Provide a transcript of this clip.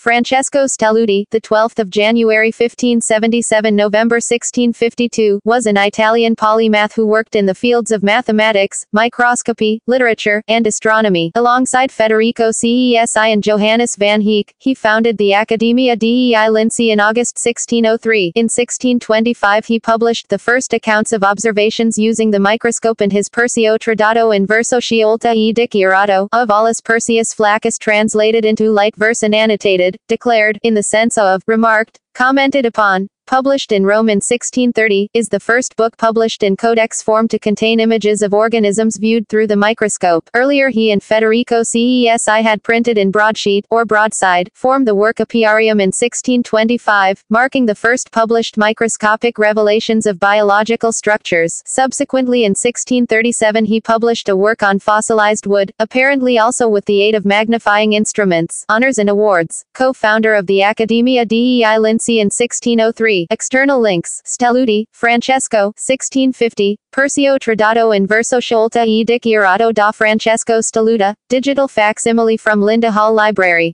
Francesco Stelluti, the 12th of January 1577 November 1652, was an Italian polymath who worked in the fields of mathematics, microscopy, literature, and astronomy. Alongside Federico Cesi and Johannes van Heeck, he founded the Accademia dei Lincei in August 1603. In 1625 he published the first accounts of observations using the microscope and his Persio Tradotto in verso sciolto e dichiarato, of Aulus Persius Flaccus translated into light verse and annotated, declared, in the sense of, remarked, commented upon, published in Rome in 1630, is the first book published in codex form to contain images of organisms viewed through the microscope. Earlier he and Federico Cesi had printed in broadsheet, or broadside, form the work Apiarium in 1625, marking the first published microscopic revelations of biological structures. Subsequently in 1637 he published a work on fossilized wood, apparently also with the aid of magnifying instruments. Honors and awards. Co-founder of the Accademia dei Lincei in 1603. External links. Stelluti, Francesco, 1650, Persio Tradotto in verso sciolto e dichiarato da Francesco Stelluti, digital facsimile from Linda Hall Library.